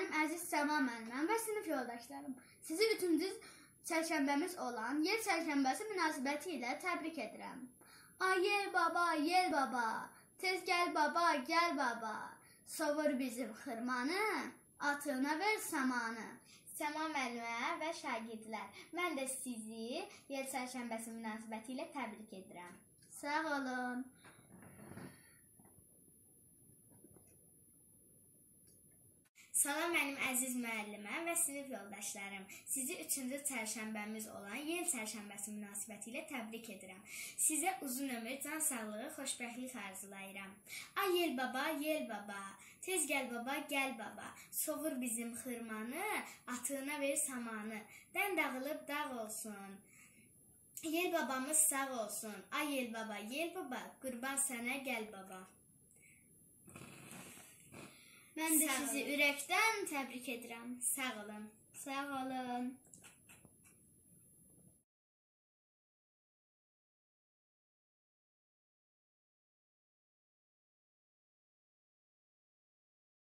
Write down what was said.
mənim əziz Səma müəlliməm və sinif yoldaşlarım. Sizi üçüncü çərşənbəmiz olan Yer çərşənbəsi münasibəti ilə təbrik edirəm. Ay Yer baba, Yer baba, tez gəl baba, gəl baba. Sovur bizim xırmanı, atına ver samanı. Səma müəllimə və şagirdlər, mən də sizi Yer çərşənbəsi münasibəti ilə təbrik edirəm. Sağ olun. Salam mənim əziz müəlliməm və sinif yoldaşlarım. Sizi 3-cü çərşənbəmiz olan Yel çərşənbəsi münasibəti ilə təbrik edirəm. Sizə uzun ömür, can sağlığı, xoşbəxtlik arzulayıram. Ay Yel baba, Yel baba, tez gəl baba, gəl baba. Sovur bizim xırmanı, atığına ver samanı. Dən dağılıb dağ olsun. Yel babamız sağ olsun. Ay Yel baba, Yel baba, qurban sənə gəl baba. Mən də Sağ sizi olun. ürəkdən təbrik edirəm. Sağ olun. Sağ olun.